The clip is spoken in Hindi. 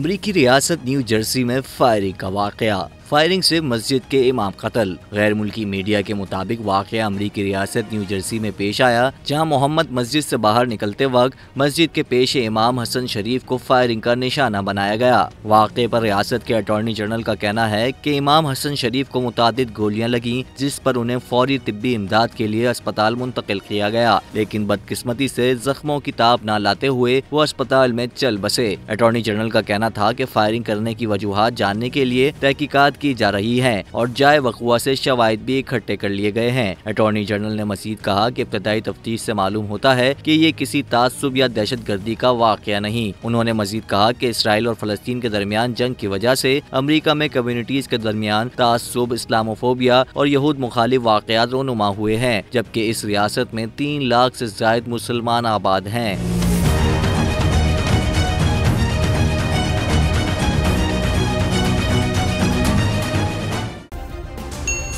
अमरीकी रियासत न्यू जर्सी में फायरिंग का वाकया। फायरिंग से मस्जिद के इमाम कत्ल। गैर मुल्की मीडिया के मुताबिक वाक़ अमरीकी रियासत न्यू जर्सी में पेश आया, जहाँ मोहम्मद मस्जिद से बाहर निकलते वक्त मस्जिद के पेश इमाम हसन शरीफ को फायरिंग का निशाना बनाया गया। वाक़े पर रियासत के अटॉर्नी जनरल का कहना है कि इमाम हसन शरीफ को मुताद गोलियाँ लगी, जिस पर उन्हें फौरी तिब्बी इमदाद के लिए अस्पताल मुंतकिल किया गया। लेकिन बदकिस्मती से जख्मों की ताप न लाते हुए वो अस्पताल में चल बसे। अटॉर्नी जनरल का कहना था कि फायरिंग करने की वजूहत जानने के लिए तहकीकात की जा रही है और जाय वकुआ से शवायद भी इकट्ठे कर लिए गए हैं। अटॉर्नी जनरल ने मजीद कहा की इब्तदाई तफ्तीश ऐसी मालूम होता है की ये किसी तासुब या दहशत गर्दी का वाक़ नहीं। उन्होंने मजीद कहा की इसराइल और फलस्तीन के दरमियान जंग की वजह ऐसी अमरीका में कम्युनिटीज के दरमियान तासुब, इस्लामोफोबिया और यहूद मुखालिफ वाकत रोनुमा हुए हैं, जबकि इस रियासत में तीन लाख ऐसी जायद मुसलमान आबाद हैं।